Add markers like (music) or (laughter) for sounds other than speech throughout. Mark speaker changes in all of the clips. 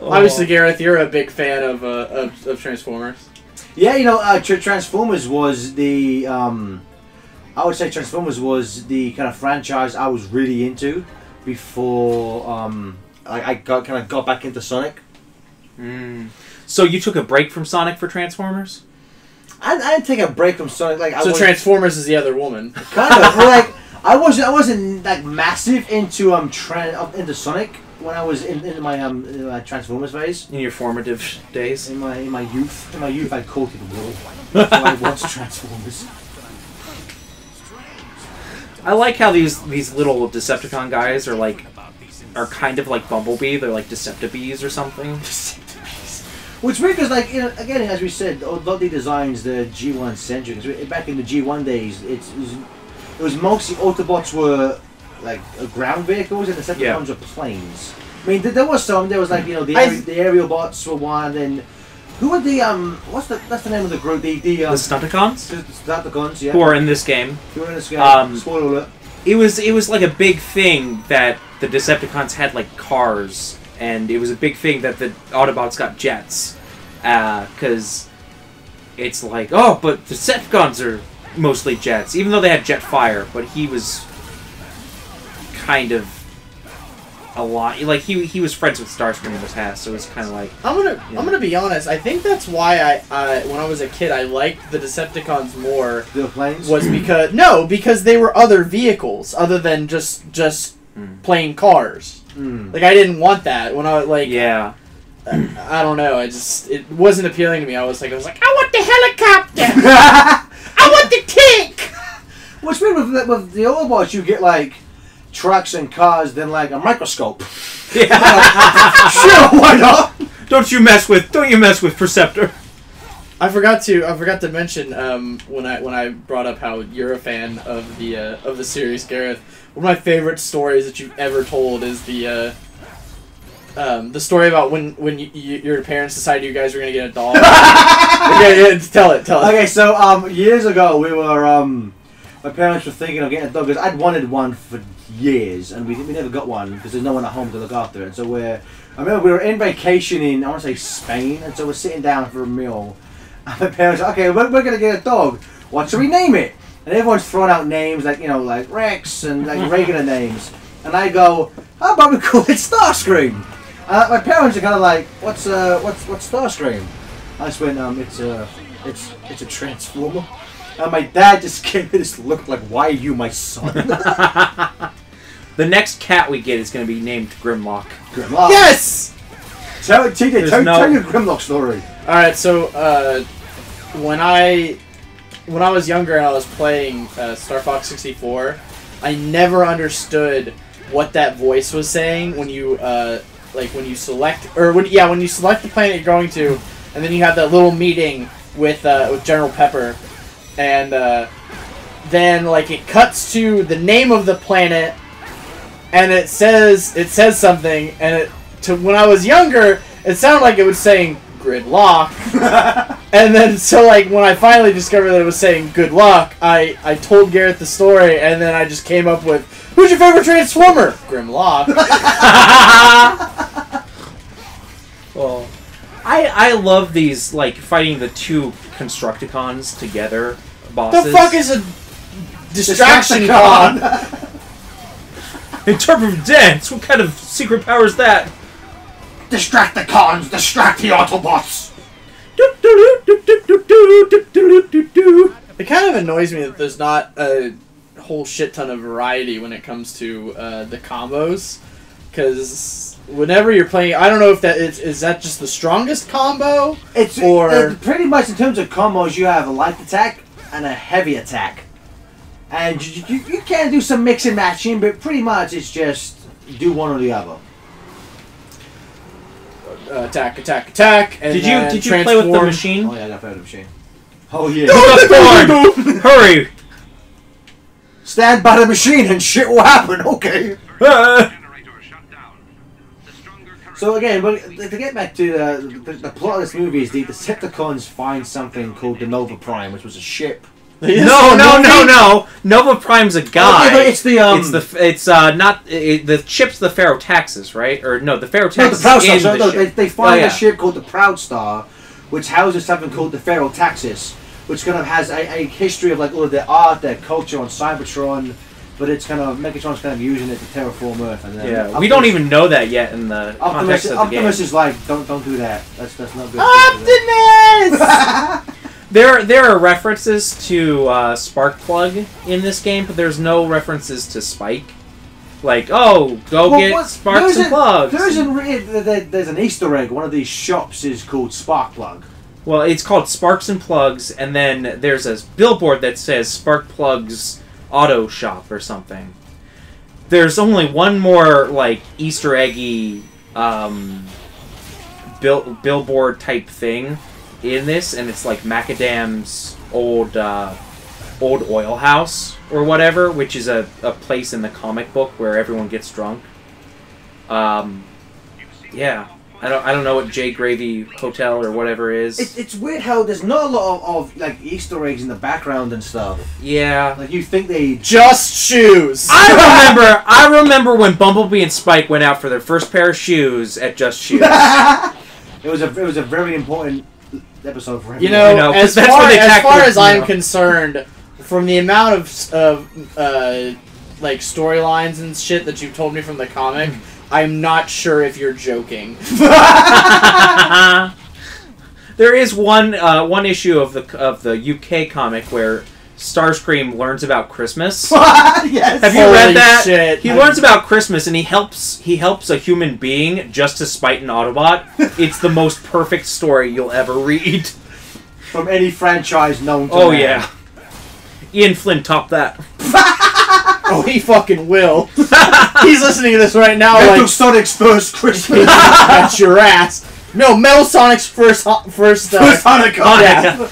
Speaker 1: Obviously, Gareth, you're a big fan of uh, of, of Transformers.
Speaker 2: Yeah, you know, uh, Tra- Transformers was the. Um, I would say Transformers was the kind of franchise I was really into before um, I, I got kind of got back into Sonic.
Speaker 3: Mm. So you took a break from Sonic for Transformers?
Speaker 2: I, I didn't take a break from Sonic. Like I
Speaker 1: So Transformers is the other woman.
Speaker 2: kind of well, like (laughs) I wasn't I wasn't like massive into um tran- uh, into Sonic when I was in, in my um in my Transformers phase.
Speaker 3: In your formative days?
Speaker 2: In my in my youth, in my youth, I courted the world. I watched Transformers.
Speaker 3: I like how these these little Decepticon guys are like are kind of like Bumblebee. They're like Deceptibees or something.
Speaker 2: Which weird because, like, you know, again, as we said, although they designs the G1 centric, back in the G1 days, it's, it, was, it was mostly Autobots were like uh, ground vehicles and the Decepticons
Speaker 3: Yeah.
Speaker 2: were planes. I mean, th- there was some. There was like you know the
Speaker 1: I-
Speaker 2: aer- the Aerialbots were one, and who were the um? What's the that's the name of the group? The the
Speaker 3: The
Speaker 2: um,
Speaker 3: Stunticons,
Speaker 2: the Decepticons, yeah.
Speaker 3: who are in this game.
Speaker 2: Who are in this game?
Speaker 3: Um,
Speaker 2: Spoiler alert.
Speaker 3: It was it was like a big thing that the Decepticons had like cars, and it was a big thing that the Autobots got jets, because it's like oh, but the Decepticons are mostly jets, even though they had Jetfire. But he was kind of a lot like he he was friends with Starscream in the past, so it's kind of like
Speaker 1: I'm gonna
Speaker 3: Yeah.
Speaker 1: I'm gonna be honest. I think that's why I, I when I was a kid I liked the Decepticons more
Speaker 2: The planes
Speaker 1: was because no because they were other vehicles other than just just
Speaker 3: Hmm.
Speaker 1: plain cars.
Speaker 2: Mm.
Speaker 1: Like I didn't want that when I like
Speaker 3: yeah.
Speaker 1: I don't know. I just it wasn't appealing to me. I was like I was like I want the helicopter. (laughs) I want the tank.
Speaker 2: What's weird with, the- with the Autobots, you get like trucks and cars, than like a microscope. (laughs) Yeah. (laughs) sure, why not?
Speaker 3: Don't you mess with don't you mess with Perceptor.
Speaker 1: I forgot to I forgot to mention um, when I when I brought up how you're a fan of the uh, of the series, Gareth. One of my favorite stories that you've ever told is the uh, um, the story about when when you, you, your parents decided you guys were gonna get a dog. (laughs) yeah, yeah, tell it, tell it.
Speaker 2: Okay, so um, years ago we were um, my parents were thinking of getting a dog because I'd wanted one for years and we, we never got one because there's no one at home to look after it. So we're I remember we were in vacation in I want to say Spain and so we're sitting down for a meal (laughs) and my parents were, okay we're, we're gonna get a dog. What should we name it? And everyone's throwing out names like you know like Rex and like (laughs) regular names. And I go, how about we (laughs) call it Starscream? Uh, my parents are kind of like, what's uh, what's what's Starscream? I just went, um, it's a, it's it's a transformer. And my dad just gave me this look like, why are you my son? (laughs)
Speaker 3: The next cat we get is going to be named Grimlock.
Speaker 2: Grimlock.
Speaker 1: Yes.
Speaker 2: Tell, TJ,
Speaker 3: There's
Speaker 2: tell,
Speaker 3: no-
Speaker 2: tell your Grimlock story.
Speaker 1: All right, so uh, when I when I was younger and I was playing uh, Star Fox 64, I never understood what that voice was saying when you uh, like when you select or when yeah when you select the planet you're going to, and then you have that little meeting with uh, with General Pepper, and uh, then like it cuts to the name of the planet, and it says it says something, and it to when I was younger it sounded like it was saying gridlock. (laughs) And then, so like when I finally discovered that it was saying "good luck," I I told Garrett the story, and then I just came up with "Who's your favorite Transformer?" Grimlock. (laughs)
Speaker 3: Well, I I love these like fighting the two Constructicons together bosses.
Speaker 1: the fuck is a distraction con? (laughs)
Speaker 3: interpretive dance? What kind of secret power is that?
Speaker 2: Distract the cons, distract the Autobots.
Speaker 1: It kind of annoys me that there's not a whole shit ton of variety when it comes to uh, the combos, because whenever you're playing, I don't know if that is is that just the strongest combo.
Speaker 2: It's
Speaker 1: Or-
Speaker 2: uh, pretty much in terms of combos, you have a light attack and a heavy attack, and you, you, you can do some mix and matching, but pretty much it's just do one or the other.
Speaker 1: Uh, attack, attack, attack. And
Speaker 3: Did you did you play with the machine?
Speaker 2: Oh yeah, I got the machine. Oh yeah.
Speaker 3: Thorn, (laughs) hurry!
Speaker 2: Stand by the machine and shit will happen. Okay. (laughs)
Speaker 3: Ah.
Speaker 4: Generator shut down. The stronger current
Speaker 2: So again, but to get back to the, the, the plot of this movie is the Decepticons find something called the Nova Prime, which was a ship (laughs)
Speaker 3: No, no, no, no. Nova Prime's a guy.
Speaker 2: Okay, but it's the um.
Speaker 3: it's the it's uh not it, the ship's the Ferrotaxis, right? Or no, the Pharaoh
Speaker 2: no, the
Speaker 3: Taxis Proudstar.
Speaker 2: So,
Speaker 3: the
Speaker 2: no, they, they find
Speaker 3: Oh, yeah.
Speaker 2: a ship called the Proudstar, which houses something called the Ferrotaxis, which kind of has a, a history of like all of their art, their culture on Cybertron. But it's kind of Megatron's kind of using it to terraform Earth, and then
Speaker 3: Yeah,
Speaker 2: Optimus-
Speaker 3: we don't even know that yet in the
Speaker 2: Optimus,
Speaker 3: context of the game.
Speaker 2: Optimus is like, don't don't do that. That's that's not good.
Speaker 1: Optimus! (laughs)
Speaker 3: There, there are references to uh, Sparkplug in this game, but there's no references to Spike. Like, oh, go
Speaker 2: Well,
Speaker 3: get
Speaker 2: what-
Speaker 3: sparks
Speaker 2: there's
Speaker 3: and
Speaker 2: a-
Speaker 3: plugs.
Speaker 2: There's, a, re- there- there's an Easter egg. One of these shops is called Sparkplug.
Speaker 3: Well, it's called Sparks and Plugs, and then there's a billboard that says Spark Plugs Auto Shop or something. There's only one more like Easter eggy um, bill- billboard type thing in this, and it's like Maccadam's old uh, old oil house or whatever, which is a, a place in the comic book where everyone gets drunk. Um, yeah. I don't, I don't know what J Gravy Hotel or whatever is.
Speaker 2: It, it's weird how there's not a lot of, of like Easter eggs in the background and stuff.
Speaker 3: yeah.
Speaker 2: Like you think they
Speaker 1: Just shoes.
Speaker 3: I (laughs) remember I remember when Bumblebee and Spike went out for their first pair of shoes at Just Shoes. (laughs)
Speaker 2: it was a it was a very important episode for him.
Speaker 1: You know,
Speaker 3: You know, 'cause
Speaker 1: as
Speaker 3: that's
Speaker 1: far,
Speaker 3: they
Speaker 1: as, far as I'm
Speaker 3: know.
Speaker 1: concerned, from the amount of of uh, like storylines and shit that you've told me from the comic, I'm not sure if you're joking. (laughs)
Speaker 3: there is one uh, one issue of the of the UK comic where Starscream learns about Christmas. (laughs)
Speaker 2: yes.
Speaker 3: Have you
Speaker 1: Holy
Speaker 3: read that?
Speaker 1: shit.
Speaker 3: He learns about Christmas and he helps he helps a human being just to spite an Autobot. (laughs) it's the most perfect story you'll ever read.
Speaker 2: From any franchise known to
Speaker 3: Oh
Speaker 2: man.
Speaker 3: yeah. Ian Flynn topped that. (laughs)
Speaker 1: Oh, he fucking will. (laughs) He's listening to this right now,
Speaker 2: Metal
Speaker 1: like
Speaker 2: Sonic's first Christmas. (laughs)
Speaker 1: that's your ass. No, Metal Sonic's first ho- first. Uh,
Speaker 2: First Hanukkah.
Speaker 1: yeah.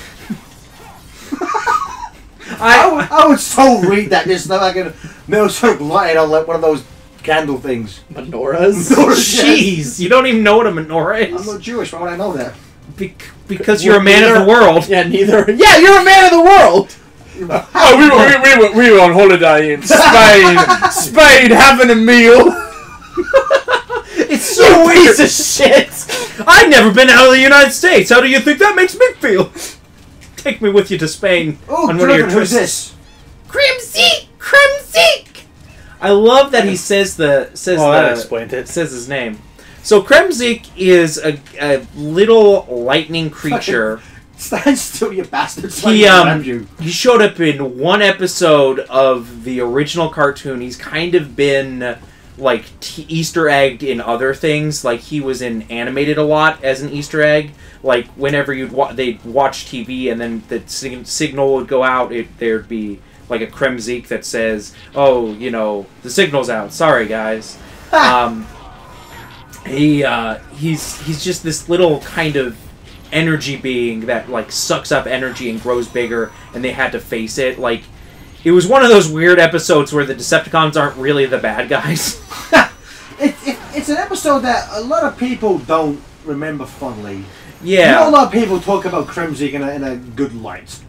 Speaker 2: I
Speaker 3: I,
Speaker 2: would, I would so read that just like a Metal Sonic lighting on like one of those candle things.
Speaker 1: Menorahs.
Speaker 2: Menorahs.
Speaker 3: jeez, you don't even know what a menorah is.
Speaker 2: I'm
Speaker 3: is
Speaker 2: not Jewish, why would I know that?
Speaker 3: Bec- because you're a man of the world.
Speaker 1: Yeah, neither. Yeah, you're a man of the world.
Speaker 5: Oh, we were, we, were, we were on holiday in Spain. Spain having a meal. (laughs)
Speaker 3: It's so
Speaker 1: piece
Speaker 3: weird.
Speaker 1: of shit.
Speaker 3: I've never been out of the United States. How do you think that makes me feel? Take me with you to Spain
Speaker 2: Oh,
Speaker 3: on one of your
Speaker 2: Draven, who's
Speaker 3: trips.
Speaker 2: this?
Speaker 3: Crimzy, Crimzy. I love that he says the says
Speaker 5: Oh, that
Speaker 3: the
Speaker 5: explained it.
Speaker 3: says his name. So Kremzeek is a, a little lightning creature.
Speaker 2: Stand still, you bastards.
Speaker 3: He,
Speaker 2: Like,
Speaker 3: um,
Speaker 2: you.
Speaker 3: He showed up in one episode of the original cartoon. He's kind of been like t- Easter egged in other things. Like he was in animated a lot as an Easter egg. Like whenever you'd wa- they'd watch TV and then the sig- signal would go out, it there'd be like a Kremzeek that says, "Oh, you know, the signal's out. Sorry, guys." um, he uh, he's he's just this little kind of energy being that like sucks up energy and grows bigger and they had to face it like it was one of those weird episodes where the decepticons aren't really the bad guys (laughs)
Speaker 2: It, it, it's an episode that a lot of people don't remember fondly.
Speaker 3: yeah
Speaker 2: Not a lot of people talk about Crimson in a, in a good light.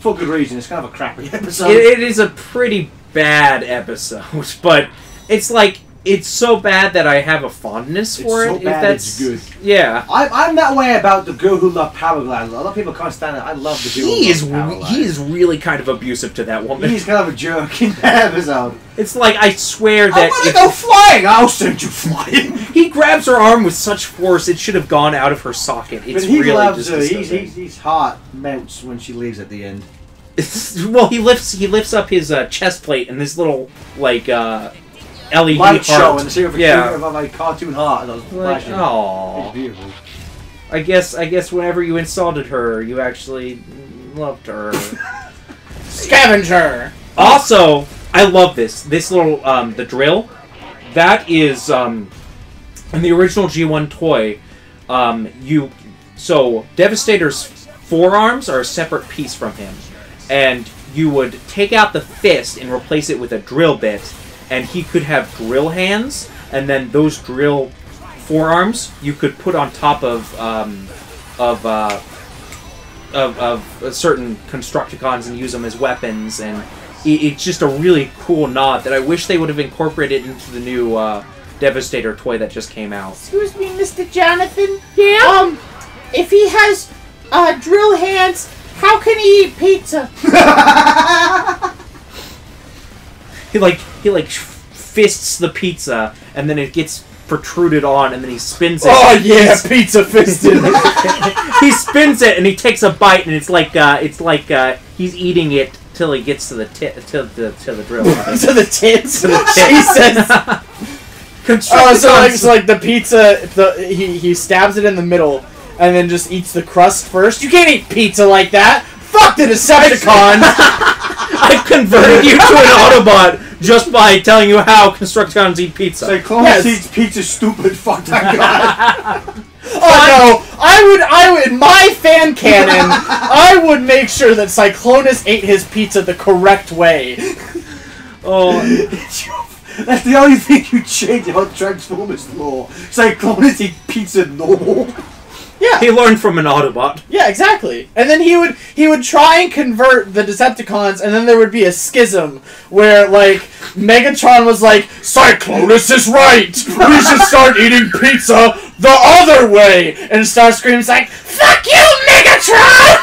Speaker 2: For good reason. It's kind of a crappy (laughs) episode.
Speaker 3: it, it is a pretty bad episode (laughs) but it's like it's so bad that i have a fondness
Speaker 2: It's
Speaker 3: for
Speaker 2: so
Speaker 3: it if
Speaker 2: bad
Speaker 3: that's
Speaker 2: it's good.
Speaker 3: yeah
Speaker 2: I'm, I'm that way about the girl who loved Powerglide. A lot of people can't stand it. I love the girl
Speaker 3: he
Speaker 2: who
Speaker 3: is he is really kind of abusive to that woman
Speaker 2: He's kind of a jerk in that episode.
Speaker 3: it's like i swear that I
Speaker 2: want to go flying. I'll send you flying. (laughs)
Speaker 3: He grabs her arm with such force it should have gone out of her socket. It's
Speaker 2: but he
Speaker 3: really
Speaker 2: loves her. He's, he's, his heart melts when she leaves at the end. (laughs)
Speaker 3: Well, he lifts he lifts up his uh, chest plate and this little like uh, LED
Speaker 2: Light show and see if
Speaker 3: Yeah.
Speaker 2: of my cartoon heart. And I was
Speaker 3: Like,
Speaker 2: flashing.
Speaker 3: aw.
Speaker 2: It's beautiful.
Speaker 3: I guess I guess whenever you insulted her, you actually loved her. (laughs)
Speaker 1: Scavenger.
Speaker 3: also, I love this this little um, the drill. That is um, in the original G1 toy. Um, you so Devastator's forearms are a separate piece from him, and you would take out the fist and replace it with a drill bit, and he could have drill hands, and then those drill forearms you could put on top of um, of uh, of, of uh, certain Constructicons and use them as weapons, and i- it's just a really cool nod that I wish they would have incorporated into the new uh, Devastator toy that just came out.
Speaker 1: Excuse me, Mr. Jonathan. Yeah. Um, if he has uh, drill hands, how can he eat pizza? (laughs)
Speaker 3: He like he like fists the pizza, and then it gets protruded on, and then he spins it.
Speaker 5: Oh yeah, pizza fisted. (laughs)
Speaker 3: he spins it and he takes a bite and it's like uh, it's like uh, he's eating it till he gets to the tit to the to the drill. (laughs)
Speaker 1: to the tits.
Speaker 3: To the
Speaker 1: Jesus. (laughs)
Speaker 3: oh,
Speaker 1: Oh, so like, so like the pizza, the he he stabs it in the middle and then just eats the crust first. You can't eat pizza like that. Fuck the Decepticons.
Speaker 3: I've converted you to an Autobot just by telling you how Constructicons eat pizza.
Speaker 2: Cyclonus
Speaker 1: Yes.
Speaker 2: eats pizza stupid. Fuck that guy. (laughs)
Speaker 1: oh no, I would I would in my fan canon, I would make sure that Cyclonus ate his pizza the correct way.
Speaker 3: oh, (laughs)
Speaker 2: That's the only thing you change about Transformers law. Cyclonus eat pizza normal.
Speaker 1: Yeah.
Speaker 3: he learned from an Autobot.
Speaker 1: Yeah, exactly. And then he would he would try and convert the Decepticons, and then there would be a schism where like Megatron was like,
Speaker 5: Cyclonus is right. We should start eating pizza the other way.
Speaker 1: and Starscream's like, "Fuck you, Megatron!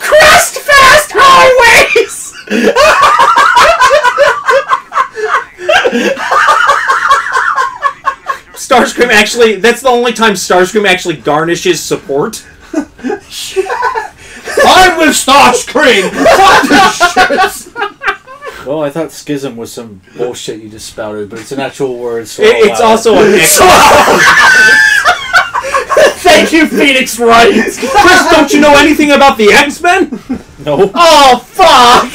Speaker 1: Crust fast always." (laughs)
Speaker 3: Starscream actually that's the only time Starscream actually garnishes support. (laughs)
Speaker 2: I'm with Starscream.
Speaker 6: Well, I thought schism was some bullshit you just spouted, but it's an actual word. So
Speaker 3: It- it's
Speaker 6: uh,
Speaker 3: also
Speaker 6: it.
Speaker 3: an (laughs) X.
Speaker 1: Thank you, Phoenix Wright.
Speaker 3: Chris, don't you know anything about the X-Men?
Speaker 6: no.
Speaker 1: Oh fuck!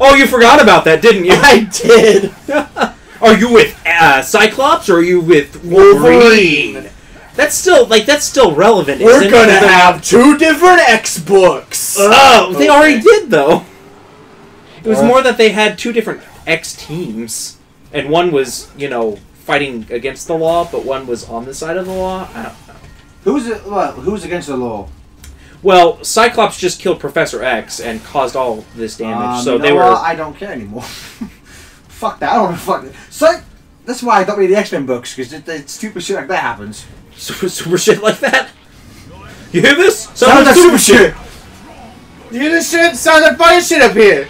Speaker 3: Oh, you forgot about that, didn't you?
Speaker 1: I did.
Speaker 3: Are you with uh, Cyclops or are you with
Speaker 1: Wolverine.
Speaker 3: Wolverine? That's still like that's still relevant.
Speaker 1: We're gonna
Speaker 3: it?
Speaker 1: have two different X books.
Speaker 3: Oh, they already did though. It was more that they had two different X teams, and one was you know fighting against the law, but one was on the side of the law. I don't know.
Speaker 2: Who's? Well, who's against the law?
Speaker 3: Well, Cyclops just killed Professor X and caused all this damage,
Speaker 2: Um,
Speaker 3: so they were.
Speaker 2: what? I don't care anymore. (laughs) fuck that. I don't fuck it. That's why I don't read the X Men books because it's stupid shit like that happens. (laughs)
Speaker 3: super, super shit like that. You hear this?
Speaker 2: Sounds like super shit.
Speaker 1: You hear this shit sounds like funny shit up here.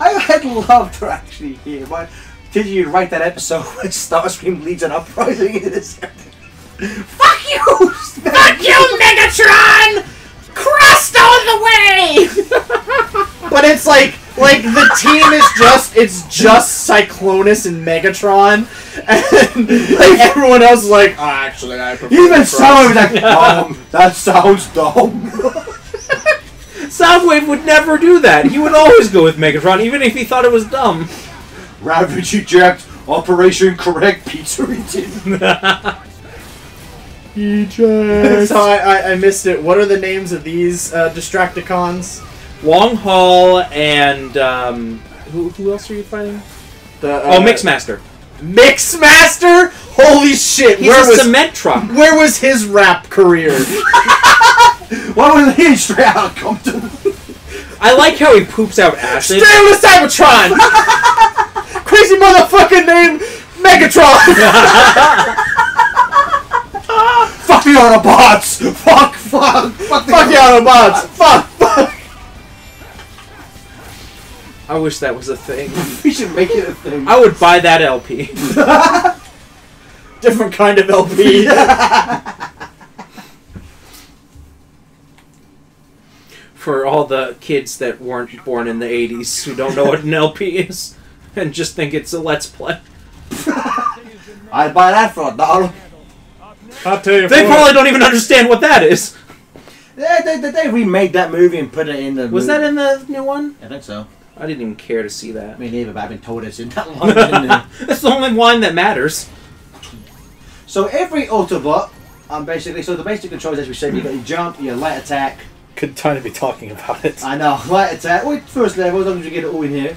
Speaker 2: I would love to actually hear. Why did you write that episode (laughs) when Starscream leads an uprising in this? (laughs) Fuck you!
Speaker 1: Fuck you, Megatron! Crust all the way! (laughs) but it's like, like the team is just, it's just Cyclonus and Megatron, and like everyone else is like, oh, actually, I prefer
Speaker 2: Even
Speaker 1: Crust."
Speaker 2: someone was like, um, (laughs) that sounds dumb. (laughs)
Speaker 3: Soundwave would never do that. He would always go with Megatron, even if he thought it was dumb.
Speaker 2: Ravage eject, Operation Correct Pizza eating. (laughs)
Speaker 1: So I, I, I missed it. What are the names of these uh, Distracticons?
Speaker 3: Long Haul and um, who, who else are you fighting?
Speaker 1: The, uh,
Speaker 3: oh, Mixmaster.
Speaker 1: Mixmaster? Holy shit!
Speaker 3: He's
Speaker 1: where
Speaker 3: a
Speaker 1: was
Speaker 3: cement truck.
Speaker 1: where was his rap career? (laughs)
Speaker 2: Why wasn't he straight out of Compton?
Speaker 3: I like how he poops out acid.
Speaker 1: Stay with Cybertron! (laughs) Crazy motherfucking name, Megatron!
Speaker 2: Fuck the Autobots! Fuck, fuck, fuck the
Speaker 1: Fuck the Autobots! Fuck! Fuck!
Speaker 3: I wish that was a thing. (laughs)
Speaker 2: We should make it a thing.
Speaker 3: I would buy that LP. (laughs)
Speaker 1: Different kind of LP. (laughs)
Speaker 3: For all the kids that weren't born in the 80s who don't know what an LP is and just think it's a Let's Play.
Speaker 2: I'd buy that for a dollar.
Speaker 5: I'll tell you.
Speaker 3: They probably don't even understand what that is.
Speaker 2: Yeah, they, they, they remade that movie and put it in the.
Speaker 3: Was
Speaker 2: movie.
Speaker 3: that in the new one?
Speaker 2: I think so.
Speaker 3: I didn't even care to see that.
Speaker 2: Me neither, but I've been told it's in that (laughs) one. in.
Speaker 3: That's the only one that matters.
Speaker 2: so every Autobot, um, basically, so the basic controls, as we said, you got your jump, your light attack.
Speaker 6: Good time to be talking about it.
Speaker 2: I know, (laughs) light attack. Well, first level, as long as you get it all in here.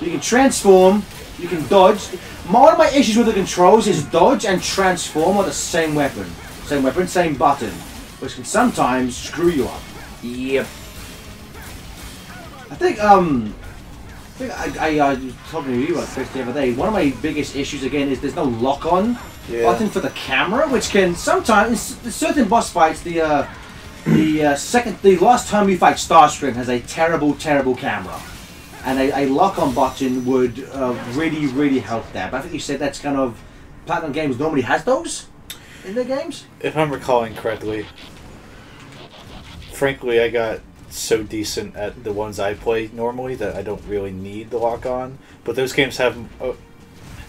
Speaker 2: You can transform, you can dodge. One of my issues with the controls is dodge and transform are the same weapon. Same weapon, same button. Which can sometimes screw you up.
Speaker 3: Yep.
Speaker 2: I think um, I think I, I, I was talking to you about this the other day. One of my biggest issues again is there's no lock on button for the camera, which can sometimes in certain boss fights the uh, the uh, second the last time you fight Starscream has a terrible terrible camera. And a, a lock on button would uh, really, really help there. But I think you said that's kind of Platinum Games normally has those in their games.
Speaker 6: If I'm recalling correctly, frankly, I got so decent at the ones I play normally that I don't really need the lock on. But those games have. Uh,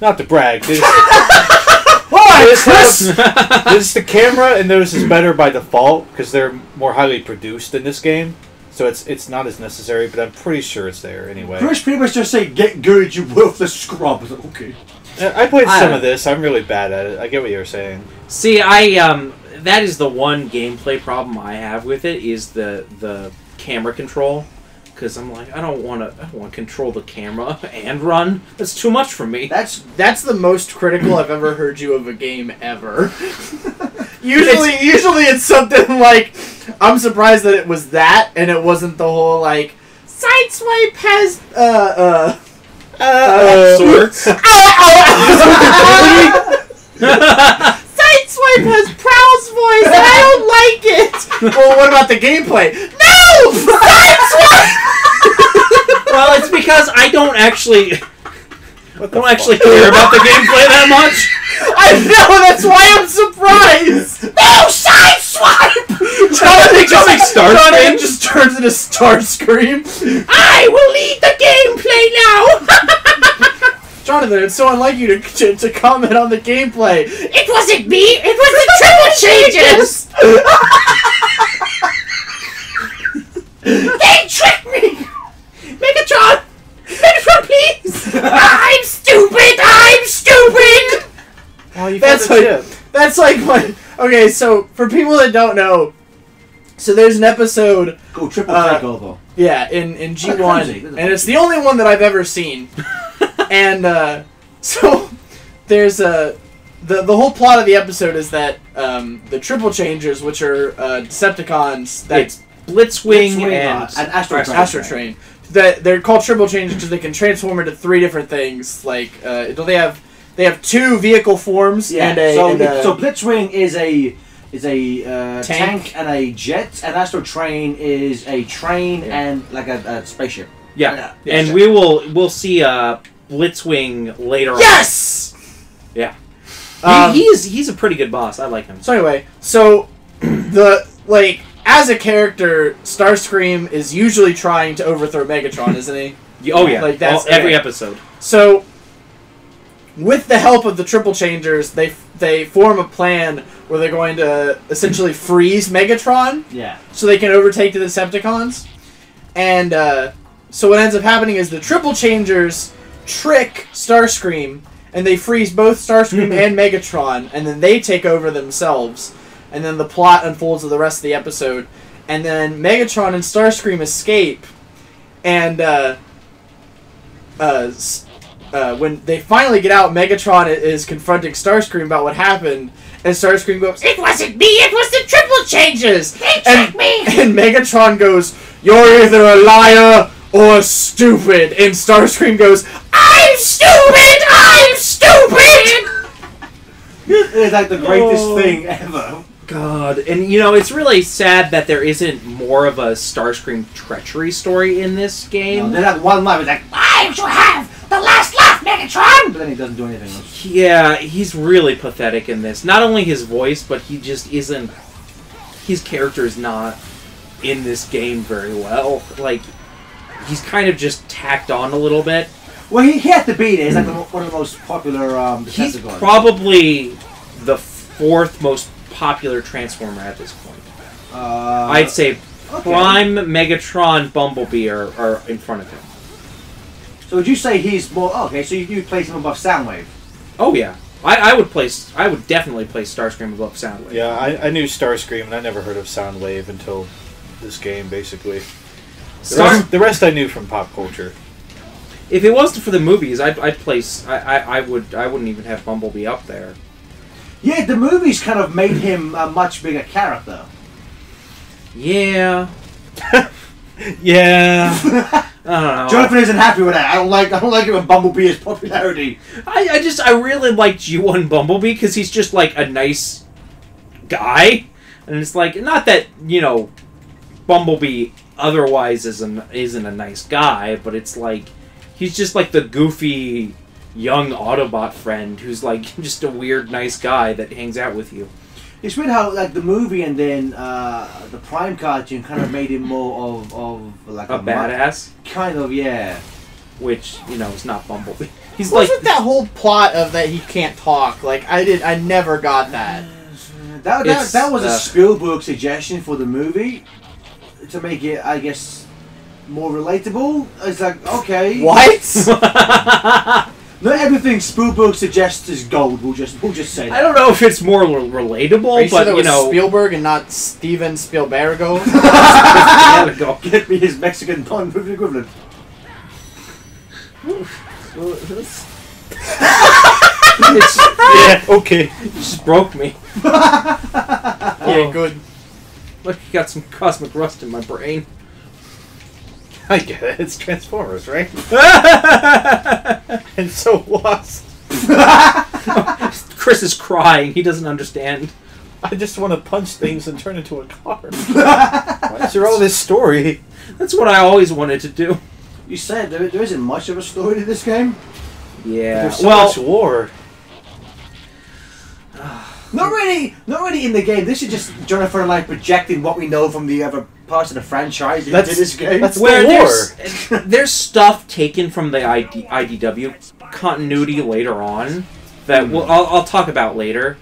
Speaker 6: not to brag. They just, (laughs)
Speaker 2: Why,
Speaker 6: have- (laughs) this, the camera in those is better by default because they're more highly produced in this game. So it's it's not as necessary, but I'm pretty sure it's there anyway.
Speaker 2: Chris pretty much just say, "Get good, you worthless scrub." I was like, okay.
Speaker 6: I played
Speaker 3: I
Speaker 6: some of this. I'm really bad at it. I get what you're saying.
Speaker 3: See, I um, that is the one gameplay problem I have with it is the the camera control. Because I'm like, I don't want to. I don't want to control the camera (laughs) and run. That's too much for me.
Speaker 1: That's that's the most critical I've ever heard you of a game ever. (laughs) usually, usually it's something (laughs) like, I'm surprised that it was that and it wasn't the whole like, sideswipe has uh uh. uh,
Speaker 3: Sorts. (laughs) (laughs)
Speaker 1: Sideswipe has Prowl's voice and I don't like it! well, what about the gameplay? No! Sideswipe!
Speaker 3: well, it's because I don't actually. I don't actually care about the gameplay that much.
Speaker 1: I know, that's why I'm surprised! (laughs) No! Sideswipe! Jonathan
Speaker 3: Just like Starscream?
Speaker 1: Jonathan just turns into Starscream. I will lead the gameplay now! (laughs) Jonathan, it's so unlike you to, to, to comment on the gameplay. It wasn't me, it was the triple changes! (laughs) they tricked me! Megatron! Megatron, please! I'm stupid! I'm stupid!
Speaker 6: Oh, you
Speaker 1: That's like-
Speaker 6: chip.
Speaker 1: That's like my. Okay, so for people that don't know, so there's an episode,
Speaker 2: Go triple
Speaker 1: Uh,
Speaker 2: takeover.
Speaker 1: yeah, in in G one,
Speaker 2: crazy.
Speaker 1: and it's the only one that I've ever seen. (laughs) and uh, so (laughs) there's a the the whole plot of the episode is that um, the triple changers, which are uh, Decepticons, that
Speaker 3: It's Blitzwing,
Speaker 2: Blitzwing,
Speaker 3: and
Speaker 2: uh, and Astrotrain.
Speaker 1: Astro Train. That they're called triple changes because they can transform into three different things. Like, uh, don't they have they have two vehicle forms
Speaker 2: Yeah.
Speaker 1: and a,
Speaker 2: so,
Speaker 1: and a
Speaker 2: so Blitzwing is a is a uh,
Speaker 1: Tank.
Speaker 2: tank. and a jet, and Astrotrain is a train
Speaker 1: Yeah.
Speaker 2: and like a, a spaceship.
Speaker 3: yeah,
Speaker 1: Yeah.
Speaker 3: and we will we'll see uh, Blitzwing later on.
Speaker 1: yes.
Speaker 3: Yeah.
Speaker 1: Um,
Speaker 3: on. He, he's he's a pretty good boss. I like him.
Speaker 1: So anyway, so (clears throat) the like as a character, Starscream is usually trying to overthrow Megatron, isn't he? (laughs)
Speaker 3: Oh yeah,
Speaker 1: Like, that's-
Speaker 3: All- every episode.
Speaker 1: So with the help of the Triple Changers, they they form a plan where they're going to essentially freeze Megatron
Speaker 2: Yeah.
Speaker 1: so they can overtake the Decepticons. And uh, so what ends up happening is the Triple Changers trick Starscream, and they freeze both Starscream (laughs) and Megatron, and then they take over themselves. And then the plot unfolds of the rest of the episode. And then Megatron and Starscream escape, and uh, uh, uh, when they finally get out, Megatron is confronting Starscream about what happened, and Starscream goes, "It wasn't me. It was the Triple Changes. They tricked me." (laughs) And Megatron goes, "You're either a liar or stupid." And Starscream goes, "I'm stupid. I'm stupid." (laughs)
Speaker 2: It's like the greatest
Speaker 3: Oh.
Speaker 2: thing ever.
Speaker 3: God, and you know it's really sad that there isn't more of a Starscream treachery story in this game.
Speaker 2: There's like one line, it's like,
Speaker 1: I shall have the last laugh, Megatron.
Speaker 2: but then he doesn't do anything else.
Speaker 3: Yeah, he's really pathetic in this. Not only his voice, but he just isn't. His character is not in this game very well. Like, he's kind of just tacked on a little bit.
Speaker 2: Well, he, he had to be there. He's like the, one of the most popular um,
Speaker 3: He's probably the fourth most popular Transformer at this point.
Speaker 2: uh,
Speaker 3: I'd say
Speaker 2: okay.
Speaker 3: Prime, Megatron, Bumblebee are, are in front of him.
Speaker 2: So would you say he's more? oh, okay, so you, you place him above Soundwave.
Speaker 3: Oh yeah, I, I would place. I would definitely place Starscream above Soundwave.
Speaker 6: Yeah, I, I knew Starscream, and I never heard of Soundwave until this game, basically. The,
Speaker 3: Star-
Speaker 6: rest, the rest I knew from pop culture.
Speaker 3: If it wasn't for the movies, I'd, I'd place. I, I, I would. I wouldn't even have Bumblebee up there.
Speaker 2: Yeah, the movies kind of made him a much bigger character.
Speaker 3: Yeah. (laughs)
Speaker 6: Yeah.
Speaker 3: I don't know.
Speaker 2: Jonathan isn't happy with that. I don't like. I don't like it when Bumblebee is popularity.
Speaker 3: I, I just I really liked G1 Bumblebee because he's just like a nice guy, and it's like not that you know Bumblebee otherwise isn't isn't a nice guy, but it's like he's just like the goofy young Autobot friend who's like (laughs) just a weird nice guy that hangs out with you.
Speaker 2: It's weird how like the movie and then uh, the Prime cartoon kind of made him more of of like
Speaker 3: A
Speaker 2: mu-
Speaker 3: badass,
Speaker 2: Kind of, yeah.
Speaker 3: which you know is not Bumblebee. (laughs) He's like
Speaker 1: Wasn't that whole plot of that he can't talk? Like I did, I never got that.
Speaker 2: That, that, that was
Speaker 3: uh,
Speaker 2: a Spielberg suggestion for the movie to make it, I guess, more relatable. It's like okay,
Speaker 1: What? (laughs)
Speaker 2: Not everything Spielberg suggests is gold. We'll just we'll just say that.
Speaker 3: I don't know if it's more re- relatable,
Speaker 1: Are you sure
Speaker 3: but
Speaker 1: that
Speaker 3: you
Speaker 1: was
Speaker 3: know,
Speaker 1: Spielberg and not Steven Spielbergo?
Speaker 3: there. (laughs) (laughs)
Speaker 2: Get me his Mexican pun equivalent. (laughs)
Speaker 3: It's,
Speaker 6: yeah, okay.
Speaker 3: it just broke me.
Speaker 1: yeah, oh. good.
Speaker 3: Look, you got some cosmic rust in my brain. (laughs)
Speaker 6: I get it. It's Transformers, right? (laughs) (laughs) and so lost.
Speaker 3: Chris is crying. He doesn't understand.
Speaker 6: I just want to punch things and turn into a car. Why is there all this story?
Speaker 3: That's what I always wanted to do.
Speaker 2: You said there, there isn't much of a story to this game.
Speaker 3: Yeah.
Speaker 6: There's so
Speaker 3: well,
Speaker 6: much lore. (sighs) (sighs)
Speaker 2: Not really, not really in the game. This is just Jonathan and I projecting what we know from the other parts of the franchise into
Speaker 6: That's-
Speaker 2: this game.
Speaker 6: that's-
Speaker 3: where
Speaker 6: the
Speaker 3: there's (laughs) there's stuff taken from the ID, IDW continuity later on that we'll, I'll, I'll talk about later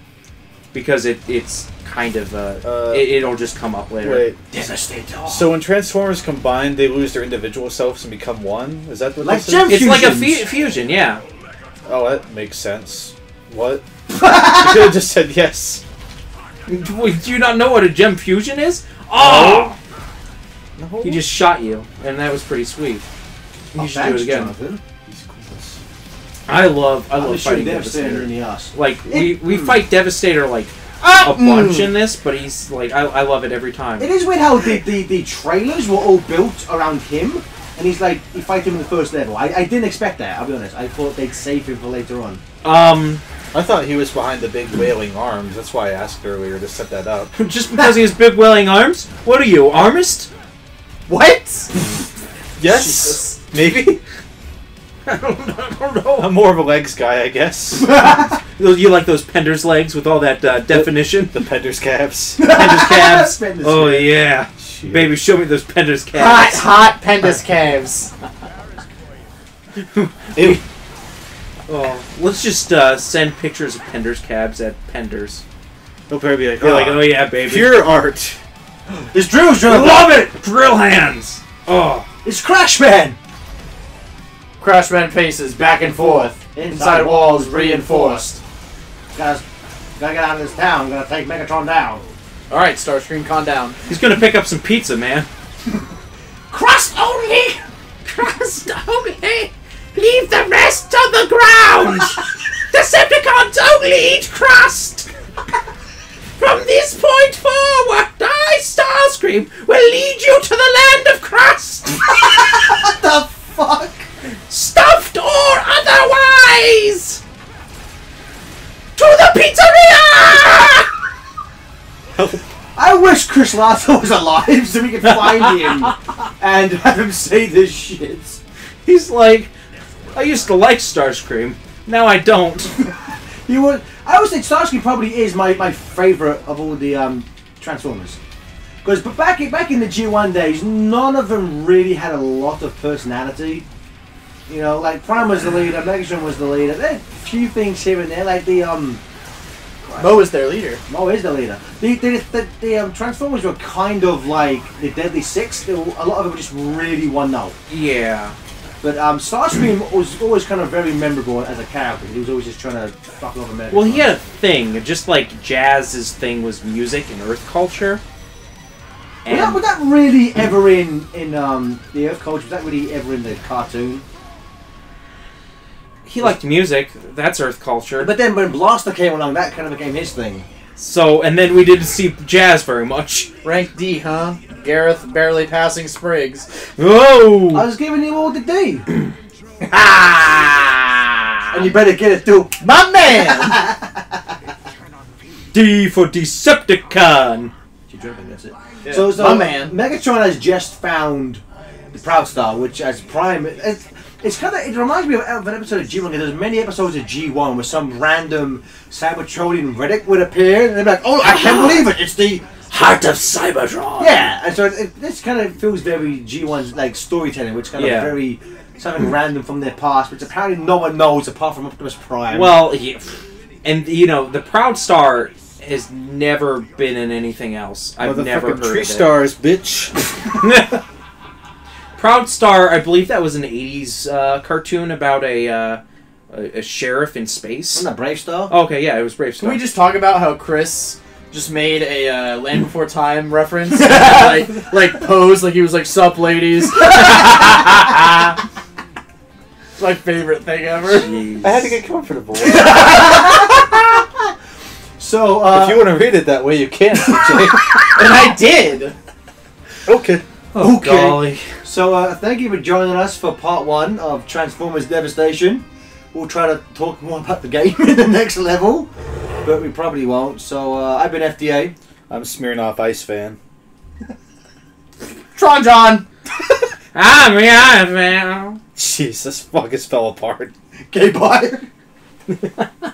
Speaker 3: because it it's kind of uh,
Speaker 6: Uh,
Speaker 3: it, it'll just come up later.
Speaker 6: Wait.
Speaker 2: Devastator.
Speaker 6: So when Transformers combine, they lose their individual selves and become one? Is that what
Speaker 2: Like
Speaker 6: this is?
Speaker 2: Gem
Speaker 3: It's like a fu- fusion, yeah.
Speaker 6: Oh, that makes sense. What? You (laughs) could have just said yes.
Speaker 3: Do you not know what a gem fusion is? Oh,
Speaker 6: No.
Speaker 3: he just shot you, and that was pretty sweet. You
Speaker 2: Oh,
Speaker 3: should
Speaker 2: thanks,
Speaker 3: do it again.
Speaker 2: Jonathan.
Speaker 3: I love I
Speaker 2: I
Speaker 3: love fighting
Speaker 2: Devastator
Speaker 3: Devastator.
Speaker 2: in the ass.
Speaker 3: Like we
Speaker 2: It-
Speaker 3: we
Speaker 2: mm.
Speaker 3: fight Devastator like
Speaker 1: Ah,
Speaker 3: a bunch in this, but he's like I, I love it every time.
Speaker 2: It is weird how the, the, the trailers were all built around him, and he's like, you fight him in the first level. I, I didn't expect that, I'll be honest. I thought they'd save him for later on.
Speaker 3: Um,
Speaker 6: I thought he was behind the big wailing arms. That's why I asked earlier to set that up. (laughs)
Speaker 3: just because he has big wailing arms. What are you, armist?
Speaker 1: What? (laughs)
Speaker 6: Yes? Maybe? (laughs)
Speaker 3: I don't, I don't know.
Speaker 6: I'm more of a legs guy, I guess.
Speaker 3: You you like those Pender's legs with all that uh, definition?
Speaker 6: the Pender's calves.
Speaker 3: Pender's calves.
Speaker 2: Pender's
Speaker 3: oh
Speaker 2: calves.
Speaker 3: yeah,
Speaker 6: Shit.
Speaker 3: baby, show me those Pender's calves.
Speaker 1: hot Pendus caves.
Speaker 6: Ew.
Speaker 3: Oh, let's just uh, send pictures of Pender's cabs at Pender's.
Speaker 6: He'll probably be like,
Speaker 3: You're like,
Speaker 6: "Ah,
Speaker 3: oh yeah, baby.
Speaker 6: pure art. (gasps)
Speaker 2: It's Drew's
Speaker 3: I love it. Drill hands. Oh,
Speaker 2: It's Crashman!
Speaker 1: Crashman paces back and forth. Inside walls reinforced.
Speaker 2: Guys, gotta get out of this town. Gotta take Megatron down.
Speaker 1: All right, Starscream, calm down.
Speaker 3: he's gonna pick up some pizza, man. (laughs)
Speaker 2: Crust only!
Speaker 3: Crust only. Leave the rest on the ground. Decepticons only eat crust. From this point forward, I, Starscream, will lead you to the land of crust.
Speaker 2: What the fuck?
Speaker 3: Stuffed or otherwise. To the pizzeria!
Speaker 2: I wish Chris Latta was alive so we could find him and have him say this shit.
Speaker 3: He's like, I used to like Starscream. Now I don't. (laughs)
Speaker 2: You would. I would say Starsky probably is my, my favorite of all the um, Transformers. Because but back in, back in the G1 days, none of them really had a lot of personality. You know, like Prime was the leader, Megatron was the leader. There are a few things here and there, like the um,
Speaker 1: Mo is their leader.
Speaker 2: Mo is the leader. The the, the, the um, Transformers were kind of like the Deadly Six. They were, a lot of them were just really one note.
Speaker 3: Yeah.
Speaker 2: But um, Starscream was always kind of very memorable as a character. He was always just trying to fuck over Megatron.
Speaker 3: Well, he had a thing, just like Jazz's thing was music and Earth culture.
Speaker 2: Was that, was that really ever in in um, the Earth culture? Was that really ever in the cartoon?
Speaker 3: he liked music. That's Earth culture.
Speaker 2: But then when Blaster came along, that kind of became his thing.
Speaker 3: So, and then we didn't see Jazz very much.
Speaker 1: Rank D, huh? Gareth barely passing Spriggs.
Speaker 2: I was giving you all the D. (coughs)
Speaker 1: Ah!
Speaker 2: And you better get it too.
Speaker 1: My man! (laughs)
Speaker 3: D for Decepticon.
Speaker 2: You're drinking, that's it.
Speaker 1: Yeah,
Speaker 2: So, so
Speaker 1: my man.
Speaker 2: Megatron has just found the Proudstar, which as Prime, it's, it's kind of it reminds me of, of an episode of G1. There's many episodes of G1 where some random Cybertronian relic would appear, and they're like, "Oh, I can't (coughs) believe it! It's the
Speaker 3: Heart of Cybertron.
Speaker 2: yeah." And so it, it, this kind of feels very G1's like storytelling, which kind
Speaker 3: Yeah.
Speaker 2: of very something random from their past, which apparently no one knows apart from Optimus Prime.
Speaker 3: Well, yeah. and you know, the Proudstar has never been in anything else. I've never heard
Speaker 6: tree
Speaker 3: of it.
Speaker 6: stars, bitch. (laughs)
Speaker 3: Proudstar, I believe that was an '80s uh, cartoon about a, uh, a a sheriff in space.
Speaker 2: Isn't that Brave Star?
Speaker 3: Okay, yeah, it was Brave Star.
Speaker 1: Can we just talk about how Chris just made a uh, Land Before Time reference? (laughs) like, like pose, like he was like, sup, ladies. (laughs) it's my favorite thing ever.
Speaker 3: Jeez.
Speaker 6: I had to get comfortable. (laughs)
Speaker 2: So, uh,
Speaker 6: if you want to read it that way, you can. CJ.
Speaker 1: And I did!
Speaker 6: okay.
Speaker 3: Oh,
Speaker 2: Okay.
Speaker 3: golly.
Speaker 2: So, uh, thank you for joining us for part one of Transformers Devastation. We'll try to talk more about the game in the next level, but we probably won't. So, uh, I've been FTA.
Speaker 6: I'm a Smirnoff Ice fan.
Speaker 1: TronJon!
Speaker 3: I'm yeah, man.
Speaker 6: Jeez, this fucking fell apart. (laughs)
Speaker 2: Okay, bye. (laughs)